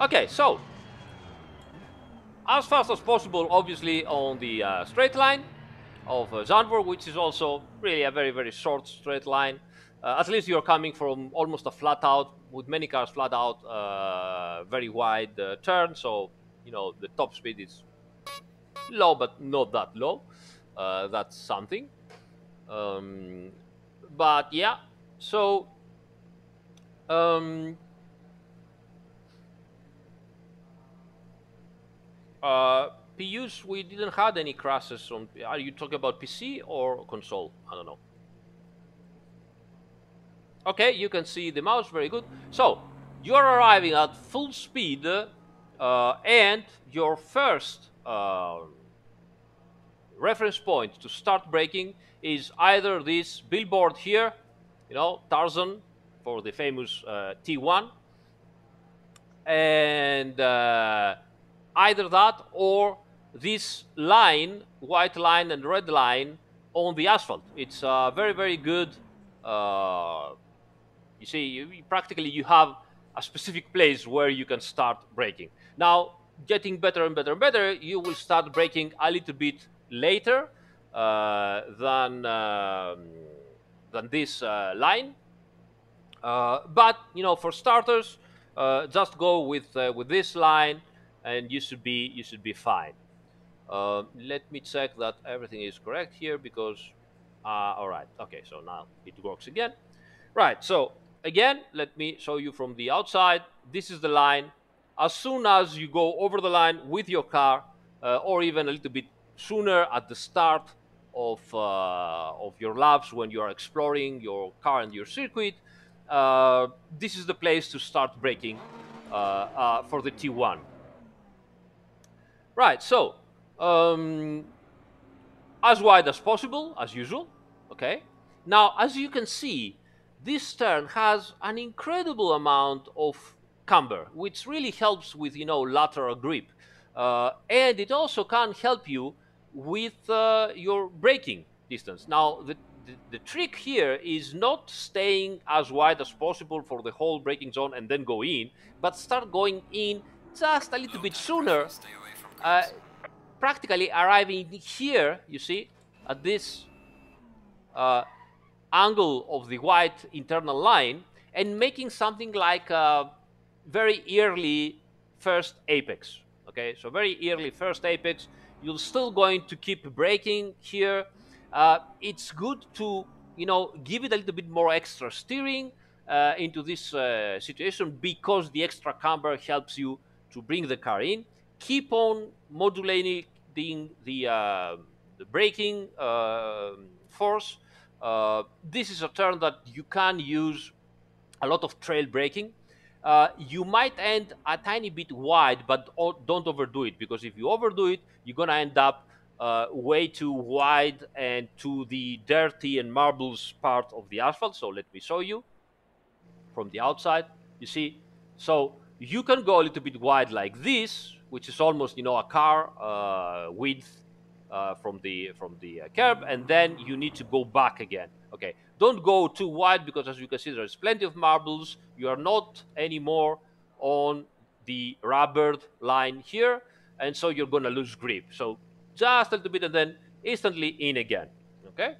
Okay, so as fast as possible, obviously on the uh, straight line of uh, Zandvoort, which is also really a very, very short straight line. Uh, at least you're coming from almost a flat out, with many cars flat out, uh, very wide uh, turn. So, you know, the top speed is low, but not that low. Uh, that's something. Um, but yeah, so um, uh, PUs, we didn't have any crashes on. Are you talking about PC or console? I don't know. Okay, you can see the mouse, very good. So, you're arriving at full speed, uh, and your first uh, reference point to start braking is either this billboard here, you know, Tarzan for the famous uh, T1, and uh, either that or this line, white line and red line on the asphalt. It's uh, very, very good. Uh, you see, you, practically you have a specific place where you can start braking. Now, getting better and better and better, you will start braking a little bit later uh, than um, than this uh, line. Uh, but you know, for starters, just go with with this line, and you should be you should be fine. let me check that everything is correct here because all right, okay, so now it works again. Right, so again, let me show you from the outside. This is the line. As soon as you go over the line with your car, uh, or even a little bit sooner at the start of, uh, of your laps when you are exploring your car and your circuit, uh, this is the place to start braking uh, uh, for the T1. Right, so um, as wide as possible, as usual. Okay. Now, as you can see, this turn has an incredible amount of camber, which really helps with you know lateral grip, uh, and it also can help you with uh, your braking distance. Now, the, the, the, trick here is not staying as wide as possible for the whole braking zone and then go in, but start going in just a little bit sooner, uh, practically arriving here, you see, at this uh, angle of the white internal line and making something like a very early first apex. Okay, so very early first apex you're still going to keep braking here. Uh, it's good to, you know, give it a little bit more extra steering uh, into this uh, situation because the extra camber helps you to bring the car in. Keep on modulating the, uh, the braking uh, force. Uh, this is a turn that you can use a lot of trail braking uh, you might end a tiny bit wide, but don't overdo it because if you overdo it, you're gonna end up uh, way too wide and to the dirty and marbles part of the asphalt. So let me show you from the outside. You see, so you can go a little bit wide like this, which is almost you know a car uh, width uh, from the from the uh, curb, and then you need to go back again. Okay, don't go too wide because as you can see, there's plenty of marbles. You are not anymore on the rubbered line here, and so you're to lose grip. So just a little bit and then instantly in again, okay?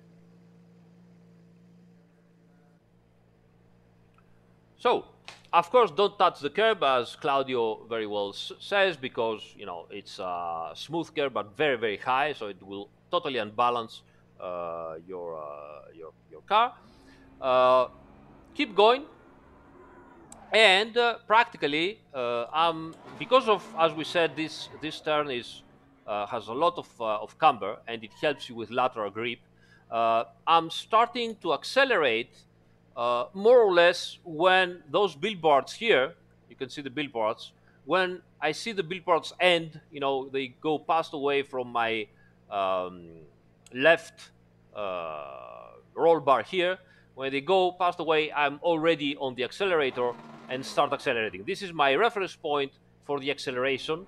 So, of course, don't touch the curb, as Claudio very well says, because, you know, it's a smooth curb, but very, very high, so it will totally unbalance uh, your, uh, your, your car. Uh, keep going. And practically, um, because of, as we said, this, this turn is, has a lot of, of camber and it helps you with lateral grip, I'm starting to accelerate uh, more or less when those billboards here, you can see the billboards, when I see the billboards end, you know, they go past away from my um, left uh, roll bar here. When they go past away, I'm already on the accelerator and start accelerating. This is my reference point for the acceleration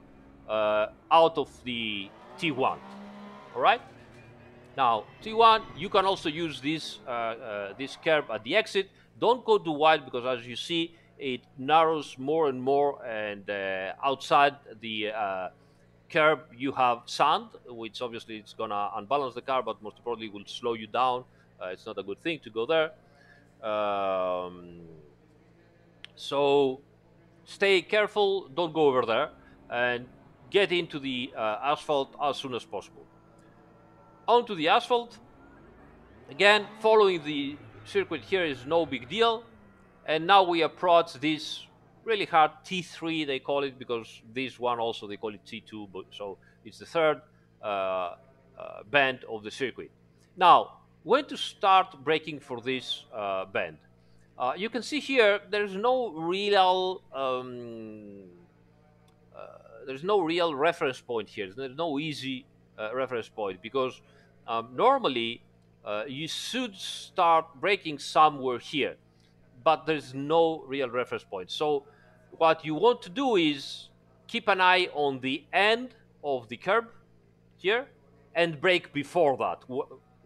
uh, out of the T1. All right. Now T1, you can also use this uh, uh, this curve at the exit. Don't go too wide because as you see, it narrows more and more, and uh, outside the uh, curb you have sand, which obviously it's gonna unbalance the car, but most importantly will slow you down. Uh, it's not a good thing to go there. Um, so stay careful, don't go over there, and get into the uh, asphalt as soon as possible. Onto the asphalt. Again, following the circuit here is no big deal. And now we approach this really hard T3, they call it, because this one also they call it T2, but so it's the third uh, uh, bend of the circuit. Now, when to start braking for this uh, bend? Uh, you can see here there's no real um, uh, there's no real reference point here. There's no easy uh, reference point because um, normally you should start braking somewhere here but there's no real reference point. So what you want to do is keep an eye on the end of the curb here and brake before that,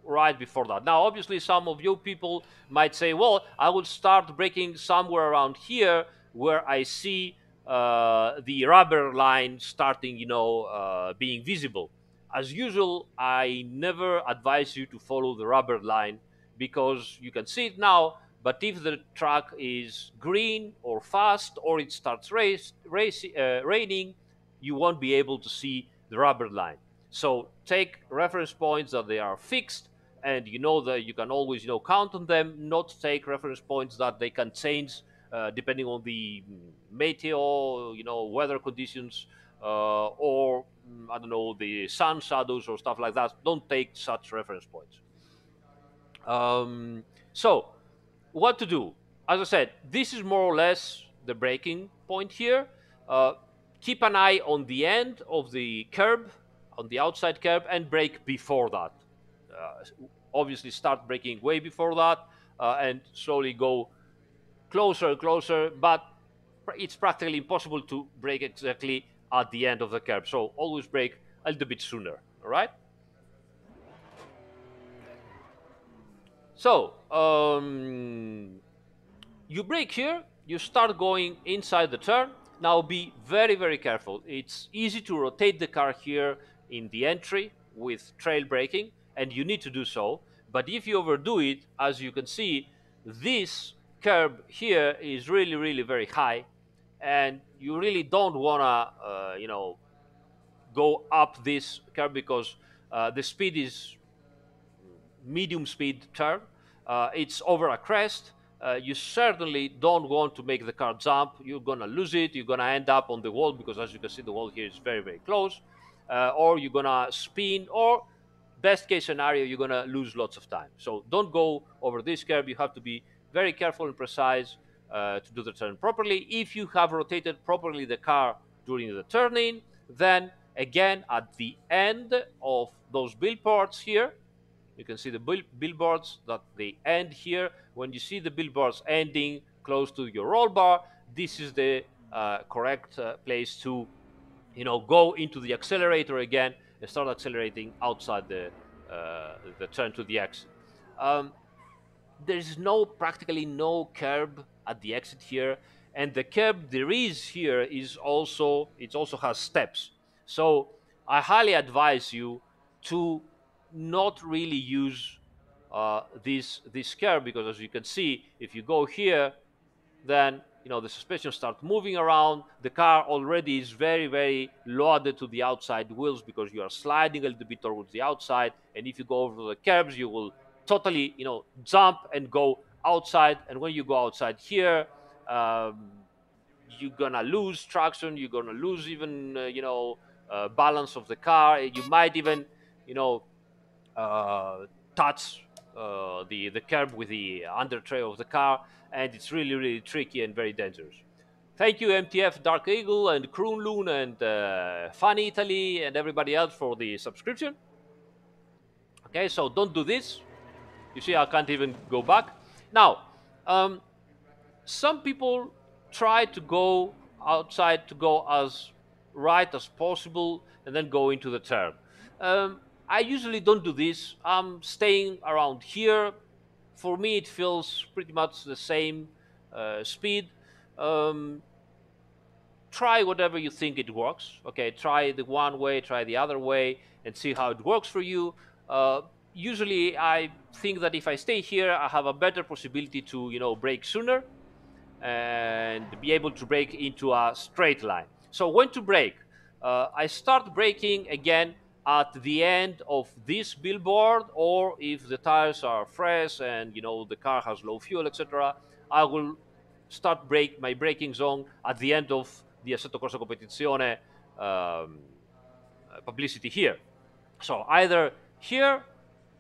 right before that. Now, obviously, some of you people might say, well, I will start braking somewhere around here where I see uh, the rubber line starting, you know, uh, being visible. As usual, I never advise you to follow the rubber line because you can see it now but if the track is green or fast or it starts race, race, uh, raining, you won't be able to see the rubber line. So take reference points that they are fixed and you know that you can always you know count on them not take reference points that they can change uh, depending on the meteo you know weather conditions uh, or mm, i don't know the sun shadows or stuff like that don't take such reference points um, so what to do? As I said, this is more or less the braking point here. Uh, keep an eye on the end of the curb, on the outside curb, and brake before that. Uh, obviously, start braking way before that uh, and slowly go closer and closer, but it's practically impossible to brake exactly at the end of the curb. So always brake a little bit sooner, all right? So, um, you brake here, you start going inside the turn. Now be very, very careful. It's easy to rotate the car here in the entry with trail braking, and you need to do so. But if you overdo it, as you can see, this curb here is really, really very high, and you really don't wanna, uh, you know, go up this curve because uh, the speed is medium speed turn uh, it's over a crest. Uh, you certainly don't want to make the car jump. You're going to lose it. You're going to end up on the wall because, as you can see, the wall here is very, very close. Uh, or you're going to spin, or best case scenario, you're going to lose lots of time. So don't go over this curve. You have to be very careful and precise uh, to do the turn properly. If you have rotated properly the car during the turning, then again at the end of those billboards here, you can see the bill billboards that they end here. When you see the billboards ending close to your roll bar, this is the uh, correct uh, place to, you know, go into the accelerator again and start accelerating outside the uh, the turn to the exit. Um, there is no practically no curb at the exit here, and the curb there is here is also it also has steps. So I highly advise you to not really use uh, this this curb because as you can see, if you go here, then you know the suspension starts moving around. The car already is very very loaded to the outside wheels because you are sliding a little bit towards the outside. And if you go over the curbs, you will totally you know jump and go outside. And when you go outside here. Um, you're gonna lose traction. You're gonna lose even uh, you know uh, balance of the car. You might even you know uh, touch uh, the the curb with the under tray of the car, and it's really really tricky and very dangerous. Thank you MTF Dark Eagle and Kroonloon and uh, Funny Italy and everybody else for the subscription. Okay, so don't do this. You see, I can't even go back. Now, um, some people try to go outside to go as right as possible and then go into the turn. Um, I usually don't do this. I'm staying around here. For me, it feels pretty much the same uh, speed. um, try whatever you think it works. Okay, try the one way, try the other way, and see how it works for you. Uh, usually, I think that if I stay here, I have a better possibility to, you know, brake sooner and be able to brake into a straight line. So when to brake? Uh, I start braking again at the end of this billboard, or if the tires are fresh and you know the car has low fuel, etc. I will start brake my braking zone at the end of the Assetto Corsa Competizione um, publicity here. So either here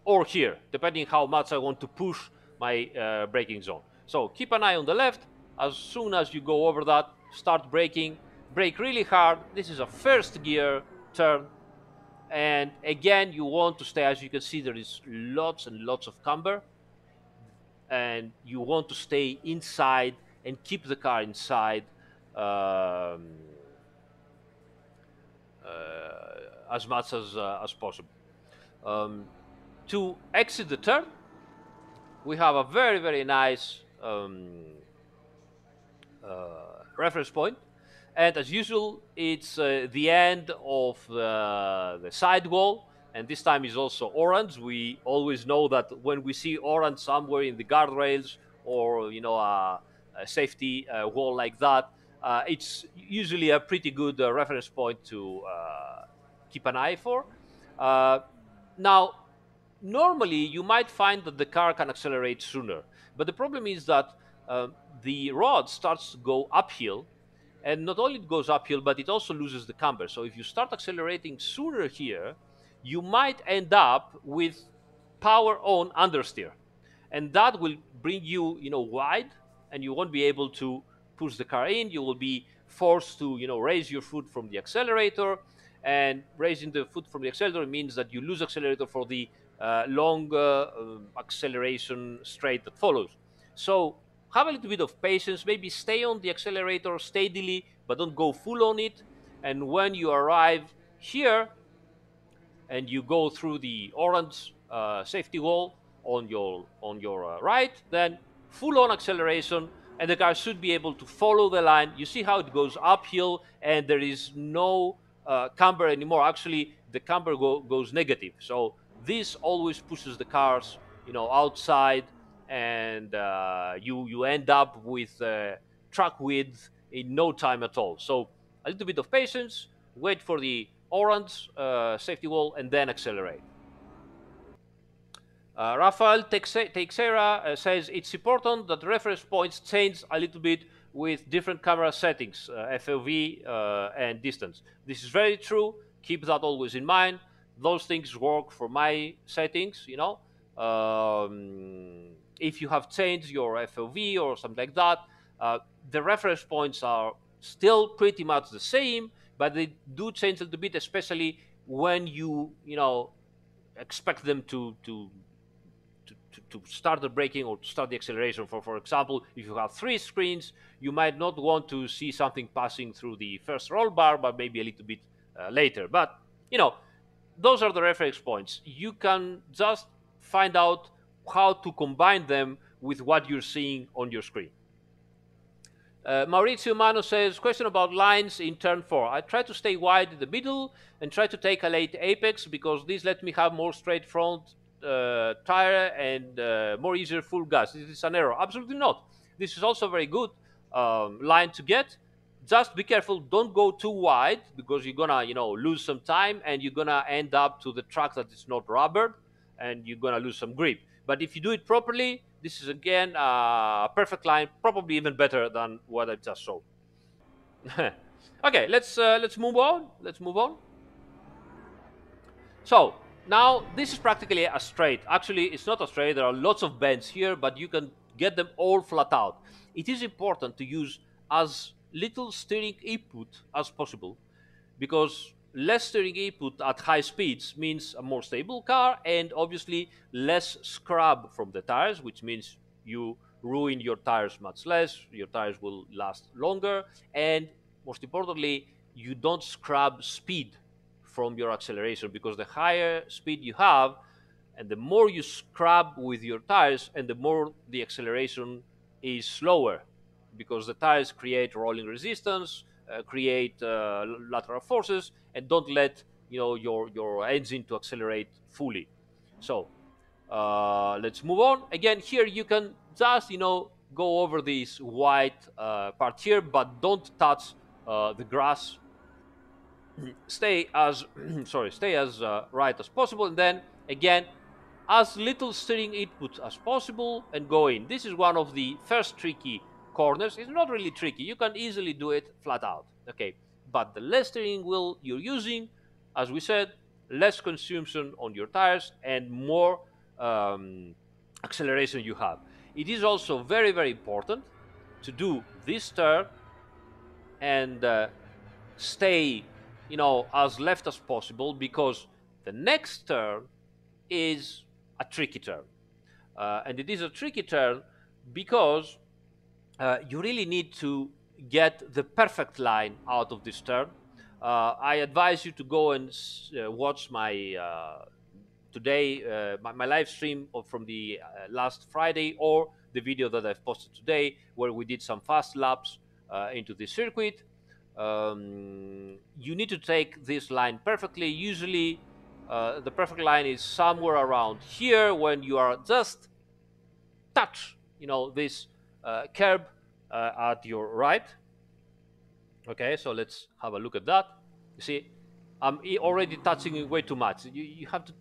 or here, depending how much I want to push my uh, braking zone. So keep an eye on the left. As soon as you go over that, start braking. Brake really hard. This is a first gear turn. And again, you want to stay, as you can see, there is lots and lots of camber. And you want to stay inside and keep the car inside um, uh, as much as, uh, as possible. Um, to exit the turn, we have a very, very nice um, uh, reference point. And as usual, it's uh, the end of the, the sidewall. And this time is also orange. We always know that when we see orange somewhere in the guardrails or, you know, a, a safety uh, wall like that, uh, it's usually a pretty good uh, reference point to uh, keep an eye for. now, normally you might find that the car can accelerate sooner, but the problem is that the rod starts to go uphill and not only it goes uphill but it also loses the camber so if you start accelerating sooner here you might end up with power on understeer and that will bring you you know wide and you won't be able to push the car in. You will be forced to, you know, raise your foot from the accelerator. And raising the foot from the accelerator means that you lose accelerator for the uh, long uh, acceleration straight that follows. So have a little bit of patience. Maybe stay on the accelerator steadily, but don't go full on it. And when you arrive here and you go through the orange uh, safety wall on your on your uh, right, then full on acceleration and the car should be able to follow the line. You see how it goes uphill and there is no uh, camber anymore. Actually, the camber go, goes negative. So this always pushes the cars, you know, outside, and uh, you you end up with uh, track width in no time at all. So a little bit of patience, wait for the orange uh, safety wall, and then accelerate. Uh, Rafael Teixeira uh, says it's important that reference points change a little bit with different camera settings, uh, FOV uh, and distance. This is very true. Keep that always in mind. Those things work for my settings, you know. Um, if you have changed your FOV or something like that, uh, the reference points are still pretty much the same, but they do change a little bit, especially when you, you know, expect them to, to to, to start the braking or to start the acceleration. For, for example, if you have three screens, you might not want to see something passing through the first roll bar, but maybe a little bit uh, later. But, you know, those are the reference points. You can just find out how to combine them with what you're seeing on your screen. Uh, Maurizio Mano says, question about lines in turn 4. I try to stay wide in the middle and try to take a late apex because this lets me have more straight front uh, tire and uh, more easier full gas. This is an error. Absolutely not. This is also very good um, line to get. Just be careful. Don't go too wide because you're gonna, you know, lose some time and you're gonna end up to the track that is not rubber and you're gonna lose some grip. But if you do it properly, this is again a perfect line, probably even better than what I just showed. okay, let's uh, let's move on. Let's move on. So now, this is practically a straight. Actually, it's not a straight. There are lots of bends here, but you can get them all flat out. It is important to use as little steering input as possible because less steering input at high speeds means a more stable car and obviously less scrub from the tires, which means you ruin your tires much less, your tires will last longer, and most importantly, you don't scrub speed from your acceleration because the higher speed you have and the more you scrub with your tires and the more the acceleration is slower because the tires create rolling resistance, uh, create uh, lateral forces, and don't let you know your your engine to accelerate fully. So uh, let's move on. Again, here you can just you know go over this white uh, part here, but don't touch uh, the grass. stay as sorry, stay as uh, right as possible, and then again as little steering input as possible and go in. This is one of the first tricky corners. is not really tricky. You can easily do it flat out. Okay, but the less steering wheel you're using, as we said, less consumption on your tires and more um, acceleration you have. It is also very, very important to do this turn and uh, stay, you know, as left as possible because the next turn is a tricky turn. Uh, and it is a tricky turn because uh, you really need to get the perfect line out of this turn. Uh, I advise you to go and uh, watch my uh, today uh, my, my, live stream from the last Friday or the video that I've posted today where we did some fast laps into the circuit. Um, you need to take this line perfectly. Usually uh, the perfect line is somewhere around here when you are just touch, you know, this uh, curb uh, at your right. Okay, so let's have a look at that. You see, I'm already touching way too much. You, you have to,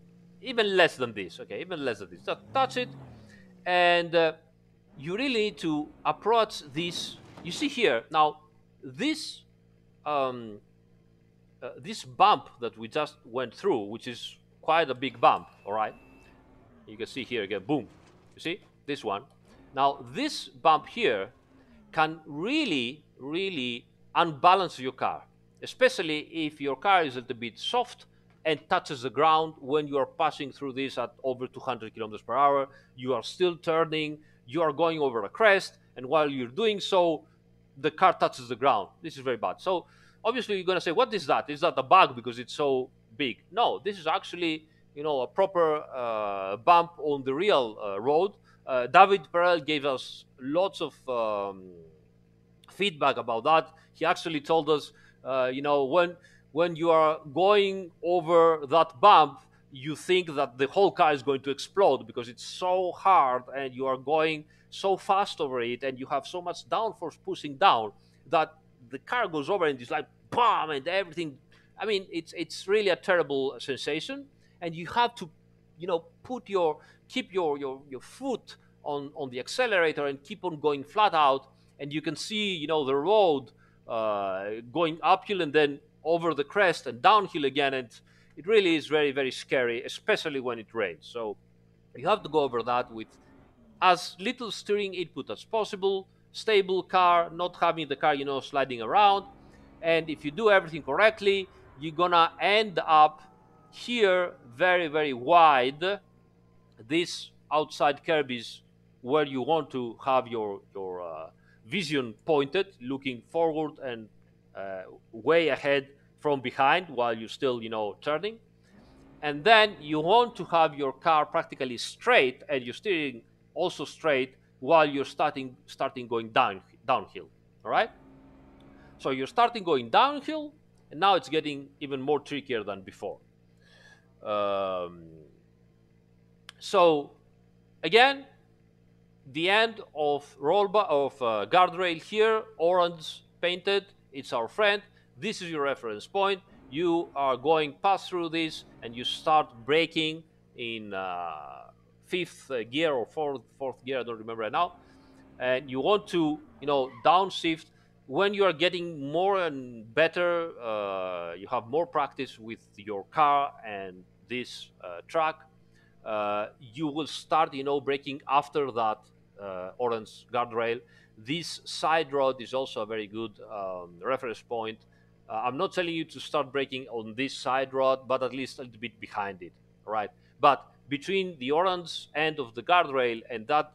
even less than this, okay, even less than this. Just touch it, and uh, you really need to approach this. You see here, now, this um, uh, this bump that we just went through, which is quite a big bump, all right? You can see here again, boom. You see this one? Now, this bump here can really, really unbalance your car, especially if your car is a little bit soft and touches the ground when you are passing through this at over 200 kilometers per hour. You are still turning, you are going over a crest, and while you're doing so, the car touches the ground. This is very bad. So obviously you're going to say, what is that? Is that a bug because it's so big? No, this is actually, you know, a proper uh, bump on the real uh, road. Uh, David Perel gave us lots of um, feedback about that. He actually told us, uh, you know, when when you are going over that bump, you think that the whole car is going to explode because it's so hard and you are going so fast over it and you have so much downforce pushing down that the car goes over and it's like bomb and everything. I mean, it's it's really a terrible sensation, and you have to, you know, put your keep your your your foot on on the accelerator and keep on going flat out, and you can see, you know, the road uh, going uphill and then over the crest and downhill again, and it really is very very scary, especially when it rains. So you have to go over that with as little steering input as possible stable car, not having the car, you know, sliding around. And if you do everything correctly, you're gonna end up here very, very wide. This outside curb is where you want to have your, your uh, vision pointed, looking forward and uh, way ahead from behind while you're still, you know, turning. And then you want to have your car practically straight and your steering also straight while you're starting starting going down downhill. All right. So you're starting going downhill, and now it's getting even more trickier than before. Um, so again, the end of roll of uh, guardrail here, orange painted. It's our friend. This is your reference point. You are going past through this, and you start braking in. Uh, fifth uh, gear or fourth fourth gear, I don't remember right now, and you want to you know downshift when you are getting more and better, uh, you have more practice with your car and this uh, truck. Uh, you will start, you know, braking after that uh, orange guardrail. This side road is also a very good um, reference point. Uh, I'm not telling you to start braking on this side road, but at least a little bit behind it, right? But between the orange end of the guardrail and that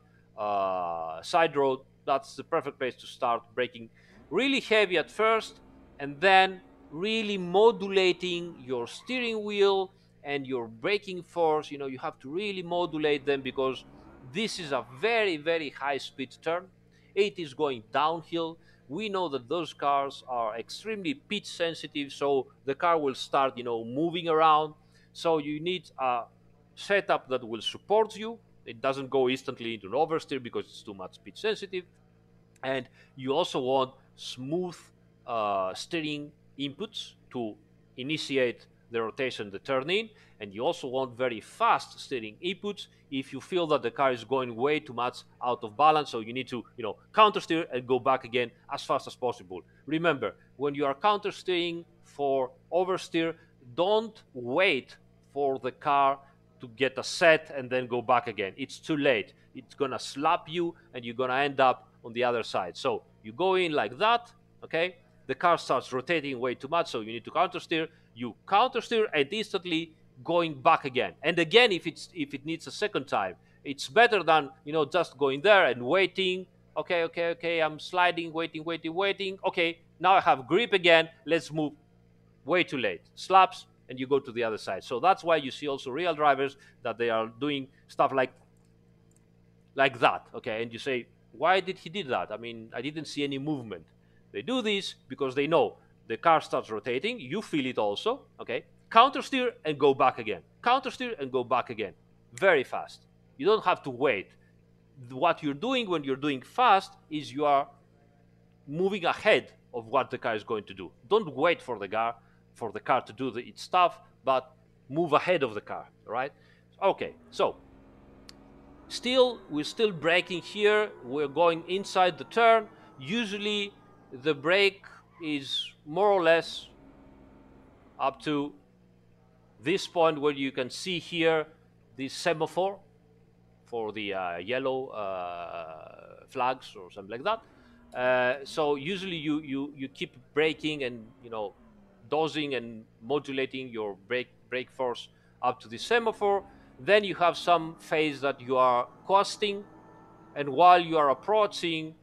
side road, that's the perfect place to start braking really heavy at first and then really modulating your steering wheel and your braking force. You know, you have to really modulate them because this is a very, very high speed turn. it is going downhill. We know that those cars are extremely pitch sensitive, so the car will start, you know, moving around. So you need a setup that will support you. It doesn't go instantly into an oversteer because it's too much pitch sensitive. And you also want smooth uh, steering inputs to initiate the rotation, the turn in, and you also want very fast steering inputs if you feel that the car is going way too much out of balance, so you need to, you know, counter steer and go back again as fast as possible. Remember, when you are counter steering for oversteer, don't wait for the car to get a set and then go back again. It's too late. It's gonna slap you and you're gonna end up on the other side. So you go in like that, okay? The car starts rotating way too much, so you need to counter steer. You counter steer and instantly going back again. And again, if it's if it needs a second time, it's better than you know just going there and waiting. Okay, okay, okay. I'm sliding, waiting, waiting, waiting. Okay, now I have grip again. Let's move. Way too late. Slaps and you go to the other side. So that's why you see also real drivers that they are doing stuff like like that. Okay, and you say, why did he did that? I mean, I didn't see any movement. They do this because they know the car starts rotating. You feel it also. Okay, counter steer and go back again. Counter steer and go back again. Very fast. You don't have to wait. What you're doing when you're doing fast is you are moving ahead of what the car is going to do. Don't wait for the car for the car to do the, its stuff, but move ahead of the car, right? Okay, so still we're still braking here. We're going inside the turn. Usually the brake is more or less up to this point where you can see here this semaphore for the uh, yellow uh, flags or something like that. Uh, so usually you, you, you keep braking and you know dosing and modulating your brake brake force up to the semaphore. Then you have some phase that you are coasting, and while you are approaching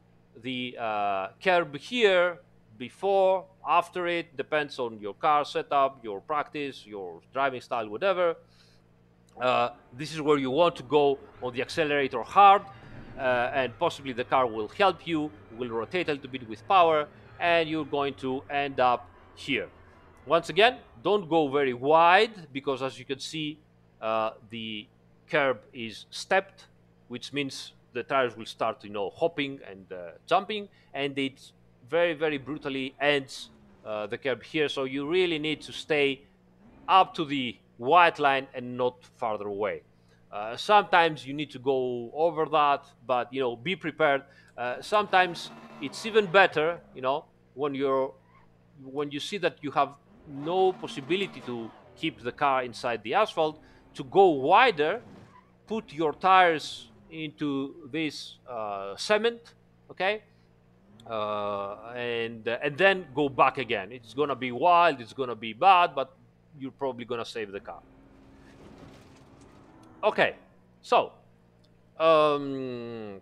the uh, curb here, before, after it, depends on your car setup, your practice, your driving style, whatever. Uh, this is where you want to go on the accelerator hard, uh, and possibly the car will help you, will rotate a little bit with power, and you're going to end up here. Once again, don't go very wide because as you can see, uh, the curb is stepped, which means the tires will start, you know, hopping and uh, jumping, and it very, very brutally ends uh, the curb here. So you really need to stay up to the white line and not farther away. Uh, sometimes you need to go over that, but you know, be prepared. Uh, sometimes it's even better, you know, when you're when you see that you have no possibility to keep the car inside the asphalt, to go wider, put your tires into this uh, cement, okay, uh, and uh, and then go back again. It's gonna be wild, it's gonna be bad, but you're probably gonna save the car. Okay, so um,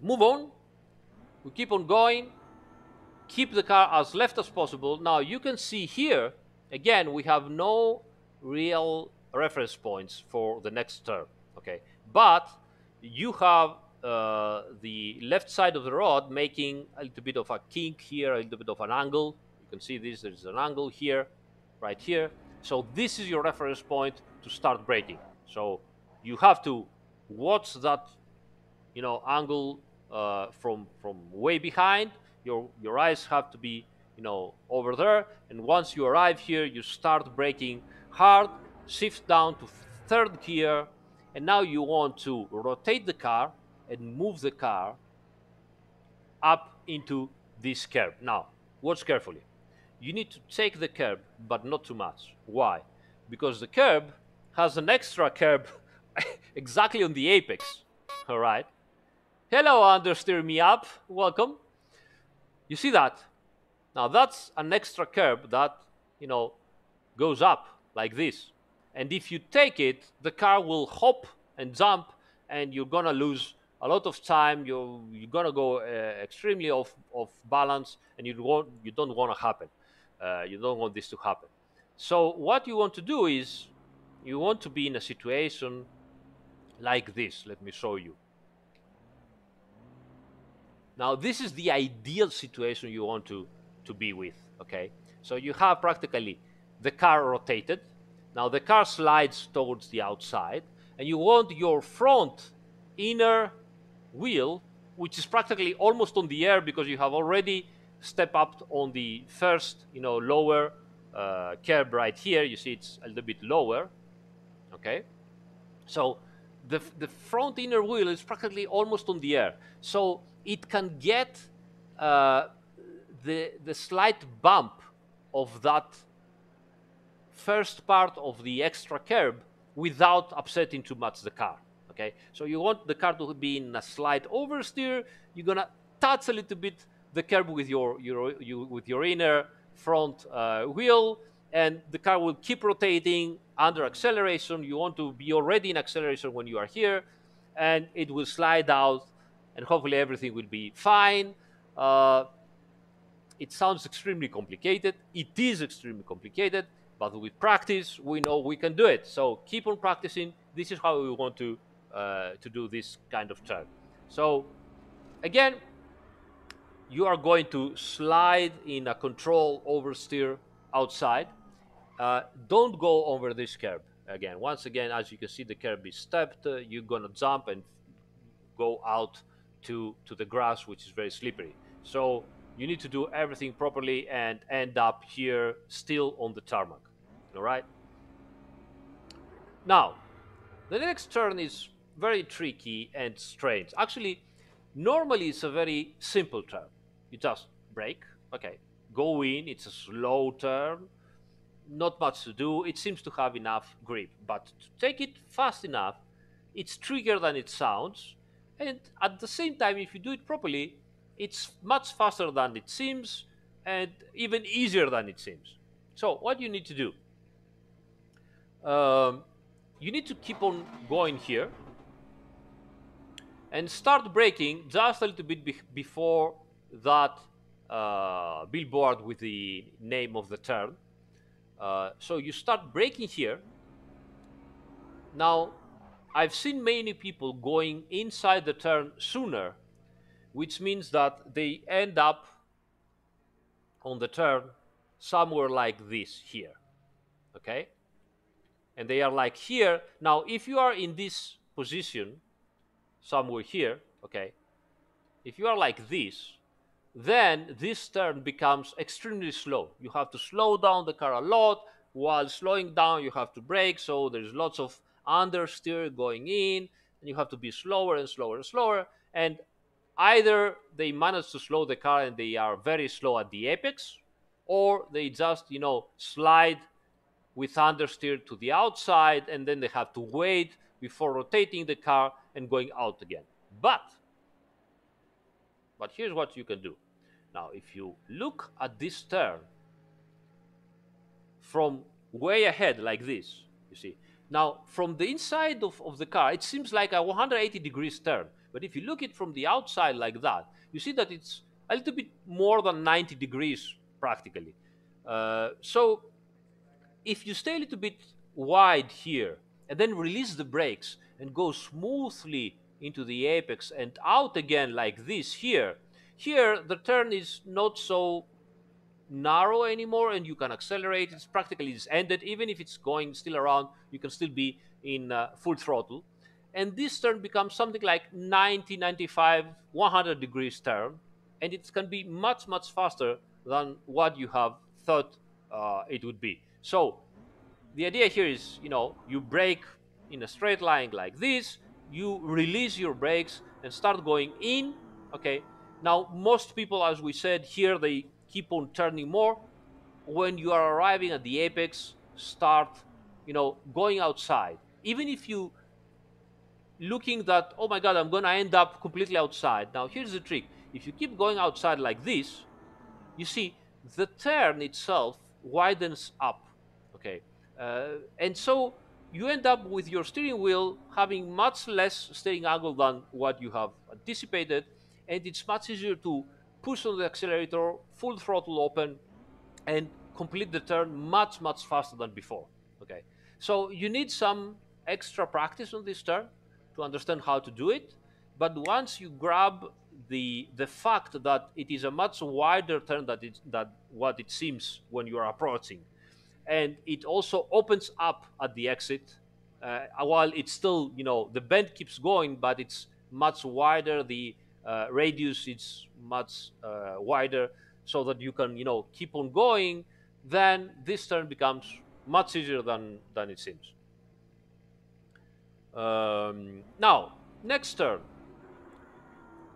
move on. We keep on going keep the car as left as possible. Now you can see here, again, we have no real reference points for the next turn, okay? But you have uh, the left side of the rod making a little bit of a kink here, a little bit of an angle. You can see this, there's an angle here, right here. So this is your reference point to start braking. So you have to watch that, you know, angle uh, from, from way behind your, your eyes have to be, you know, over there. And once you arrive here, you start braking hard, shift down to third gear, and now you want to rotate the car and move the car up into this curb. Now, watch carefully. You need to take the curb, but not too much. Why? Because the curb has an extra curb exactly on the apex. All right. Hello, understeer me up. Welcome. You see that? Now that's an extra curb that, you know, goes up like this. And if you take it, the car will hop and jump and you're gonna lose a lot of time. You're, you're gonna go uh, extremely off, off balance and you, want, you don't wanna happen. Uh, you don't want this to happen. So what you want to do is you want to be in a situation like this. Let me show you. Now, this is the ideal situation you want to, to be with, okay? So you have practically the car rotated. Now, the car slides towards the outside, and you want your front inner wheel, which is practically almost on the air because you have already stepped up on the first, you know, lower uh, curb right here. You see it's a little bit lower, okay? So the, the front inner wheel is practically almost on the air. So it can get uh, the, the slight bump of that first part of the extra curb without upsetting too much the car. Okay, so you want the car to be in a slight oversteer. You're gonna touch a little bit the curb with your, your you, with your inner front uh, wheel, and the car will keep rotating under acceleration. You want to be already in acceleration when you are here, and it will slide out, and hopefully everything will be fine. Uh, it sounds extremely complicated. It is extremely complicated, but with practice, we know we can do it. So keep on practicing. This is how we want to to do this kind of turn. So again, you are going to slide in a control oversteer outside. Uh, don't go over this curb again. Once again, as you can see, the curb is stepped. Uh, you're gonna jump and go out to to the grass, which is very slippery. So you need to do everything properly and end up here still on the tarmac. All right. Now, the next turn is very tricky and strange. Actually, normally it's a very simple turn. You just brake, okay, go in, it's a slow turn, not much to do. It seems to have enough grip, but to take it fast enough, it's trickier than it sounds. And at the same time, if you do it properly, it's much faster than it seems and even easier than it seems. So, what you need to do? Um, you need to keep on going here and start braking just a little bit be before that uh, billboard with the name of the turn. Uh, so you start braking here. Now, I've seen many people going inside the turn sooner, which means that they end up on the turn somewhere like this here. Okay? And they are like here. Now, if you are in this position, somewhere here, okay, if you are like this, then this turn becomes extremely slow. You have to slow down the car a lot. While slowing down, you have to brake, so there's lots of understeer going in, and you have to be slower and slower and slower. And either they manage to slow the car and they are very slow at the apex, or they just, you know, slide with understeer to the outside, and then they have to wait before rotating the car and going out again. But, but here's what you can do. Now, if you look at this turn from way ahead like this, you see. Now, from the inside of, of the car, it seems like a 180 degrees turn. But if you look it from the outside like that, you see that it's a little bit more than 90 degrees practically. Uh, so if you stay a little bit wide here and then release the brakes and go smoothly into the apex and out again like this here, here the turn is not so narrow anymore and you can accelerate. It's practically it's ended. Even if it's going still around, you can still be in uh, full throttle. And this turn becomes something like 90, 95, 100 degrees turn. And it can be much, much faster than what you have thought uh, it would be. So the idea here is, you know, you brake in a straight line like this, you release your brakes and start going in, okay? Now, most people, as we said here, they keep on turning more. When you are arriving at the apex, start, you know, going outside. Even if you looking that, oh my God, I'm going to end up completely outside. Now, here's the trick. If you keep going outside like this, you see, the turn itself widens up, okay? Uh, and so you end up with your steering wheel having much less steering angle than what you have anticipated, and it's much easier to push on the accelerator, full throttle open, and complete the turn much, much faster than before. Okay, so you need some extra practice on this turn to understand how to do it, but once you grab the the fact that it is a much wider turn than, it that what it seems when you are approaching, and it also opens up at the exit. Uh, while it's still, you know, the bend keeps going, but it's much wider. The uh, radius is much uh, wider, so that you can, you know, keep on going. Then this turn becomes much easier than than it seems. Um, now, next turn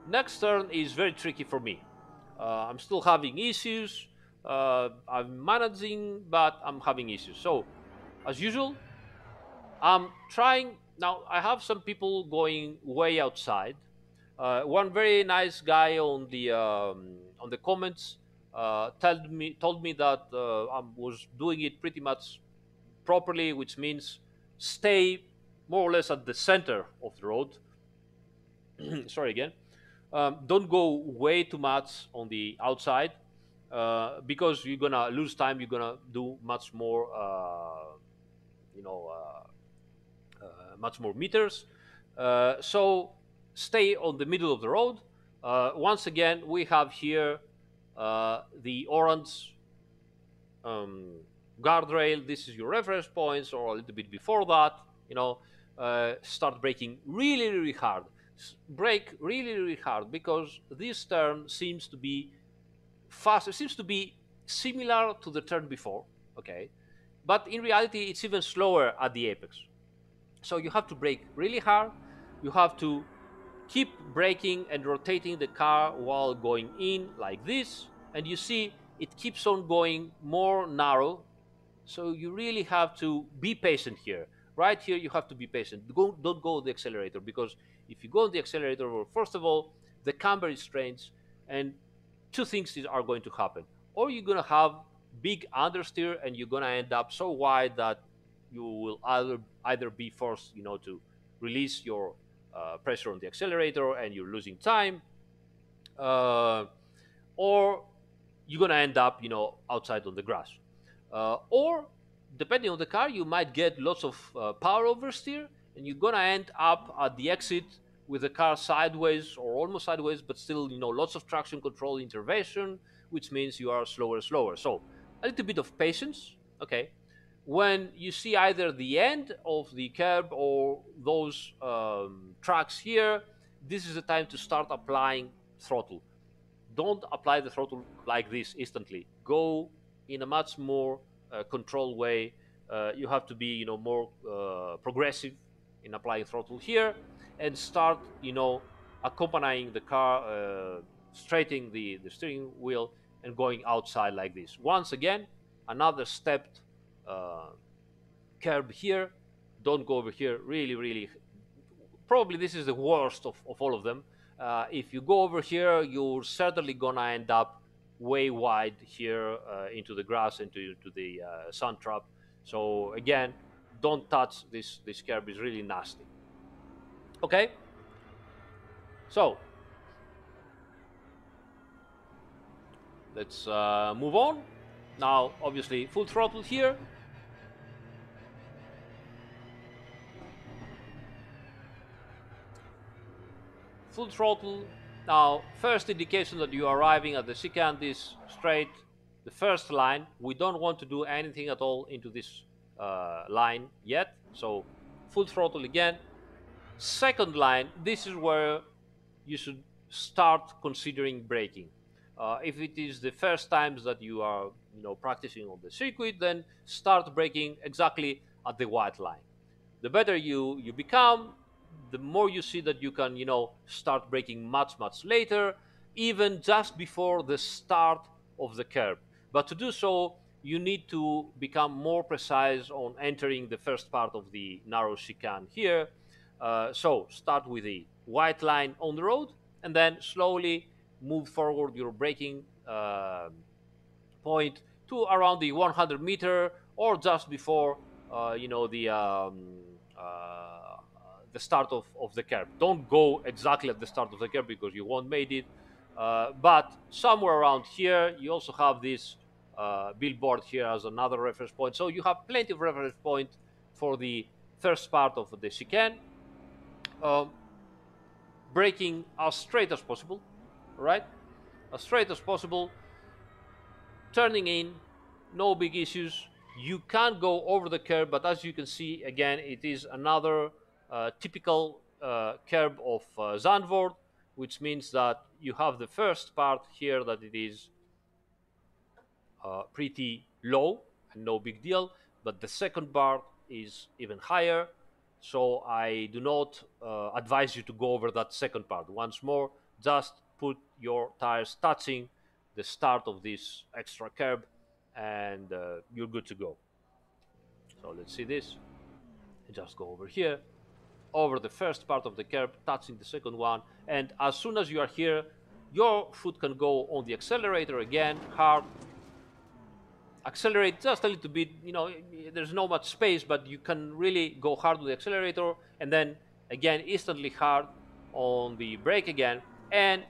Next turn is very tricky for me. Uh, I'm still having issues. Uh, I'm managing, but I'm having issues. So, as usual, I'm trying. Now, I have some people going way outside. Uh, one very nice guy on the um, on the comments uh, told me told me that uh, I was doing it pretty much properly, which means stay more or less at the center of the road. Sorry again um, don't go way too much on the outside uh, because you're gonna lose time. You're gonna do much more, uh, you know, uh, uh much more meters. So stay on the middle of the road. Once again, we have here the orange um, guardrail. This is your reference points, or a little bit before that. You know, start braking really, really hard brake really, really hard because this turn seems to be faster, seems to be similar to the turn before, okay? But in reality, it's even slower at the apex. So you have to brake really hard. You have to keep braking and rotating the car while going in like this. And you see it keeps on going more narrow. So you really have to be patient here. Right here, you have to be patient. Don't, don't go the accelerator because if you go on the accelerator, first of all, the camber is strange, and two things are going to happen. Or you're going to have big understeer, and you're going to end up so wide that you will either either be forced, you know, to release your uh, pressure on the accelerator, and you're losing time, uh, or you're going to end up, you know, outside on the grass. Uh, or depending on the car, you might get lots of uh, power oversteer, and you're gonna end up at the exit with the car sideways or almost sideways, but still, you know, lots of traction control intervention, which means you are slower, slower. So a little bit of patience, okay. When you see either the end of the curb or those um, tracks here, this is the time to start applying throttle. Don't apply the throttle like this instantly. Go in a much more uh, controlled way. Uh, you have to be, you know, more uh, progressive in applying throttle here and start, you know, accompanying the car, uh, straightening the, the steering wheel and going outside like this. Once again, another stepped uh, curb here. Don't go over here. Really, really, probably this is the worst of, of all of them. Uh, if you go over here, you're certainly gonna end up way wide here uh, into the grass, into, into the uh, sun trap. So again, don't touch this, this curb, is really nasty. Okay? So, let's uh, move on. Now, obviously, full throttle here. Full throttle. Now, first indication that you are arriving at the chicane is straight, the first line. We don't want to do anything at all into this uh, line yet. So full throttle again. Second line, this is where you should start considering braking. Uh, if it is the first times that you are you know practicing on the circuit, then start braking exactly at the white line. The better you you become, the more you see that you can you know start braking much much later, even just before the start of the curb. But to do so, you need to become more precise on entering the first part of the narrow chicane here. Uh, so start with the white line on the road and then slowly move forward your braking uh, point to around the 100 meter or just before uh, you know the um, uh, the start of, of the curb. Don't go exactly at the start of the curb because you won't make it. Uh, but somewhere around here, you also have this billboard here as another reference point. So you have plenty of reference point for the first part of the chicane. Braking as straight as possible. right? As straight as possible. Turning in, no big issues. You can go over the curb, but as you can see, again, it is another uh, typical uh, curb of uh, Zandvoort, which means that you have the first part here that it is uh, pretty low and no big deal, but the second part is even higher. So I do not uh, advise you to go over that second part. Once more, just put your tires touching the start of this extra curb and uh, you're good to go. So let's see this. Just go over here, over the first part of the curb, touching the second one, and as soon as you are here, your foot can go on the accelerator again, hard, accelerate just a little bit. You know, there's no much space, but you can really go hard with the accelerator and then again instantly hard on the brake again, and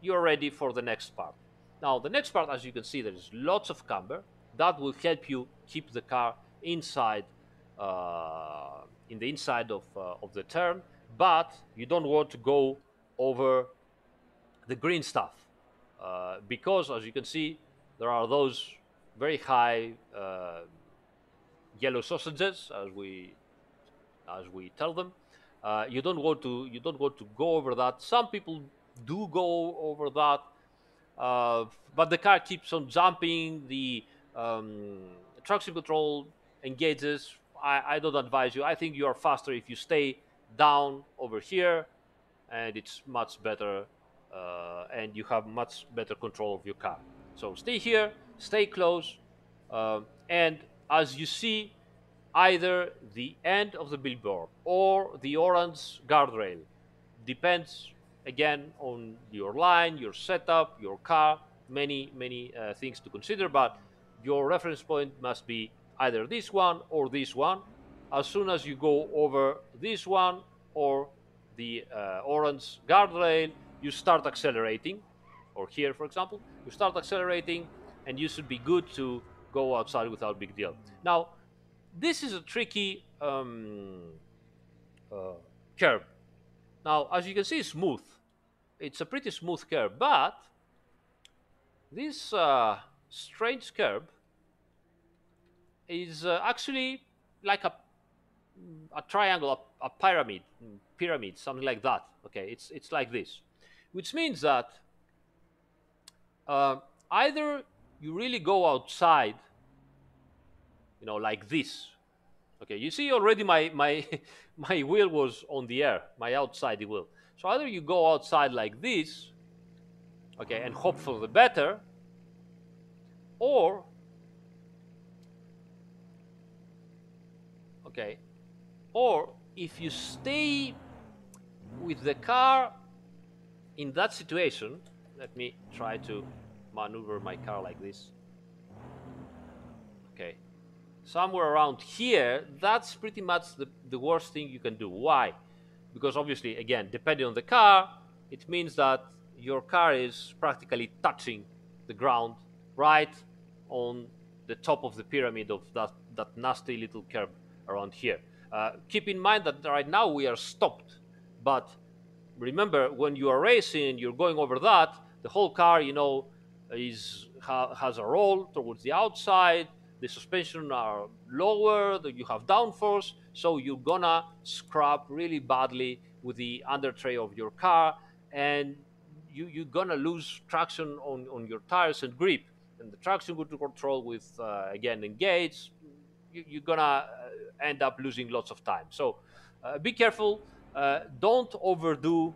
you're ready for the next part. Now, the next part, as you can see, there is lots of camber. That will help you keep the car inside, uh, in the inside of, uh, of the turn, but you don't want to go over the green stuff. Uh, because, as you can see, there are those very high uh, yellow sausages, as we as we tell them. Uh, you don't want to you don't want to go over that. Some people do go over that, uh, but the car keeps on jumping. The um, traction control engages. I, I don't advise you. I think you are faster if you stay down over here, and it's much better, uh, and you have much better control of your car. So stay here, stay close, uh, and as you see, either the end of the billboard or the orange guardrail depends again on your line, your setup, your car, many, many uh, things to consider, but your reference point must be either this one or this one. As soon as you go over this one or the uh, orange guardrail, you start accelerating or here, for example, you start accelerating and you should be good to go outside without big deal. Now, this is a tricky um, uh, curve. Now, as you can see, it's smooth. It's a pretty smooth curve, but this uh, strange curve is uh, actually like a a triangle, a, a pyramid, pyramid, something like that. Okay, it's it's like this, which means that uh, either you really go outside, you know, like this. Okay, you see already my, my, my wheel was on the air, my outside wheel. So either you go outside like this, okay, and hope for the better, or, okay, or if you stay with the car in that situation, let me try to maneuver my car like this. Okay. Somewhere around here, that's pretty much the, the worst thing you can do. Why? Because obviously, again, depending on the car, it means that your car is practically touching the ground right on the top of the pyramid of that, that nasty little curb around here. Uh, keep in mind that right now we are stopped, but remember when you are racing, you're going over that, the whole car, you know, is ha, has a roll towards the outside. The suspension are lower. You have downforce, so you're gonna scrap really badly with the under tray of your car, and you, you're gonna lose traction on, on your tires and grip. And the traction control with uh, again engage, you, you're gonna uh, end up losing lots of time. So uh, be careful. Uh, don't overdo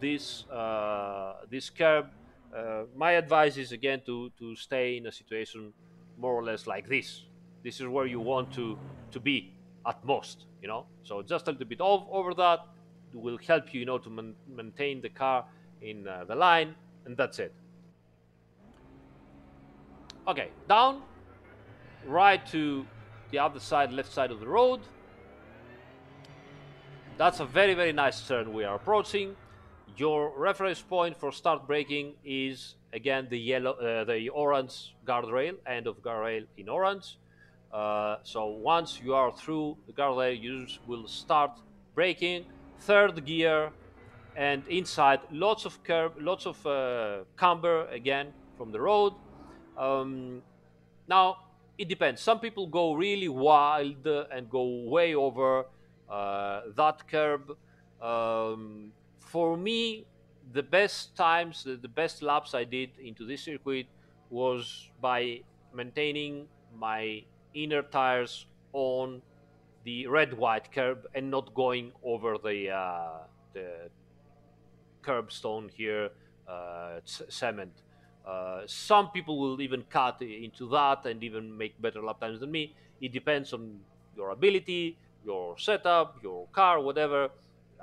this uh, this curb uh, my advice is again to to stay in a situation more or less like this. This is where you want to to be at most, you know. So just a little bit over that will help you, you know, to man maintain the car in uh, the line, and that's it. Okay, down, right to the other side, left side of the road. That's a very, very nice turn we are approaching. Your reference point for start braking is again the yellow, uh, the orange guardrail, end of guardrail in orange. Uh, so once you are through the guardrail, you will start braking. Third gear, and inside lots of curb, lots of uh, camber again from the road. Um, now it depends. Some people go really wild and go way over uh, that curb. Um, for me, the best times, the, the best laps I did into this circuit was by maintaining my inner tires on the red white curb and not going over the uh, the curbstone here uh, cement. Uh, some people will even cut into that and even make better lap times than me. It depends on your ability, your setup, your car, whatever.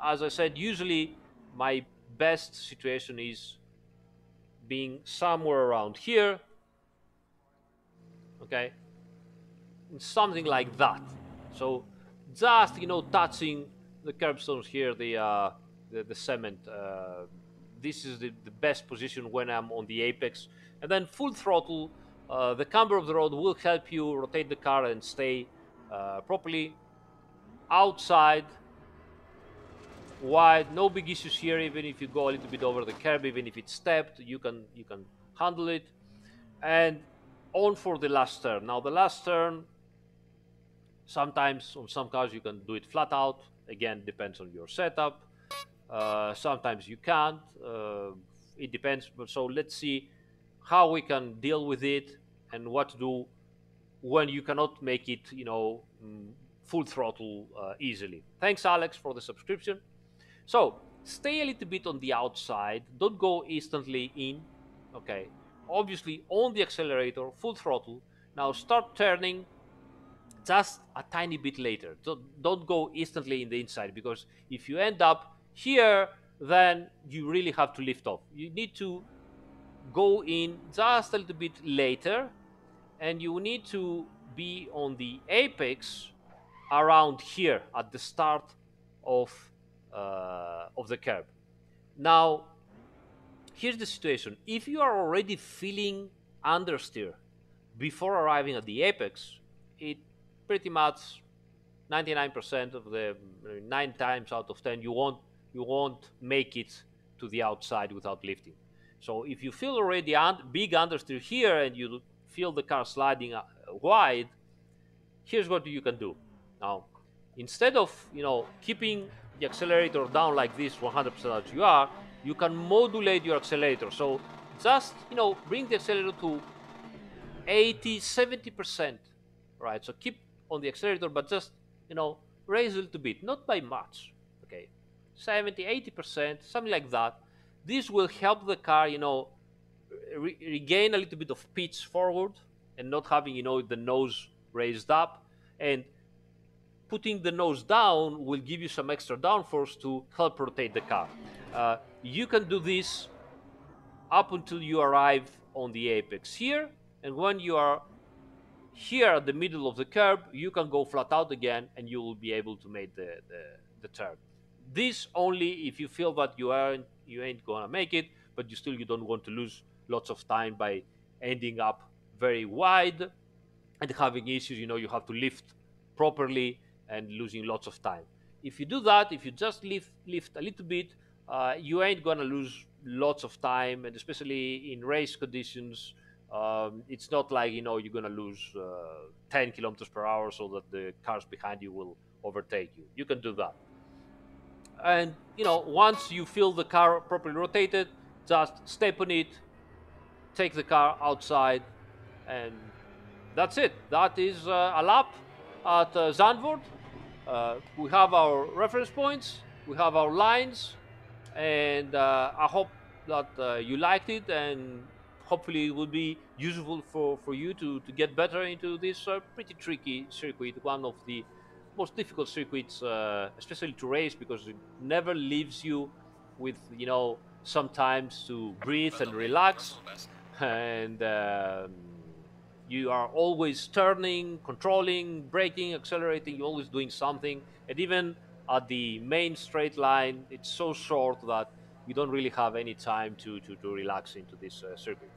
As I said, usually my best situation is being somewhere around here. Okay, something like that. So just you know touching the curbstones here, the uh, the, the, cement. Uh, this is the, the, best position when I'm on the apex, and then full throttle. Uh, the camber of the road will help you rotate the car and stay uh, properly outside wide no big issues here even if you go a little bit over the curb even if it's stepped you can you can handle it. And on for the last turn. Now the last turn sometimes on some cars you can do it flat out. Again depends on your setup. Uh, sometimes you can't. Uh, it depends. So let's see how we can deal with it and what to do when you cannot make it you know mm, full throttle uh, easily. Thanks alex for the subscription so stay a little bit on the outside. Don't go instantly in. Okay. Obviously on the accelerator, full throttle. Now start turning just a tiny bit later. Don't, don't go instantly in the inside because if you end up here, then you really have to lift off. You need to go in just a little bit later and you need to be on the apex around here at the start of uh, of the curb. Now, here's the situation. If you are already feeling understeer before arriving at the apex, it pretty much 99% of the nine times out of 10 you won't you won't make it to the outside without lifting. So if you feel already un big understeer here and you feel the car sliding uh, wide, here's what you can do. Now, instead of you know keeping the accelerator down like this 100% as you are, you can modulate your accelerator. So just, you know, bring the accelerator to 80, 70%, right? So keep on the accelerator, but just, you know, raise a little bit, not by much, okay? 70, 80%, something like that. This will help the car, you know, re regain a little bit of pitch forward and not having, you know, the nose raised up. And putting the nose down will give you some extra downforce to help rotate the car. Uh, you can do this up until you arrive on the apex here, and when you are here at the middle of the curb, you can go flat out again, and you will be able to make the, the, the turn. This only if you feel that you aren't you ain't gonna make it, but you still you don't want to lose lots of time by ending up very wide and having issues. You know you have to lift properly and losing lots of time. If you do that, if you just lift, lift a little bit, uh, you ain't gonna lose lots of time, and especially in race conditions, um, it's not like you know you're gonna lose uh, 10 kilometers per hour so that the cars behind you will overtake you. You can do that. And you know, once you feel the car properly rotated, just step on it, take the car outside, and that's it. That is uh, a lap at uh, Zandvoort. Uh, we have our reference points, we have our lines, and uh, I hope that uh, you liked it and hopefully it will be useful for, for you to, to get better into this pretty tricky circuit, one of the most difficult circuits, uh, especially to race because it never leaves you with, you know, sometimes to breathe and relax. And um, you are always turning, controlling, braking, accelerating, you're always doing something. And even at the main straight line, it's so short that you don't really have any time to, to, to relax into this uh, circuit.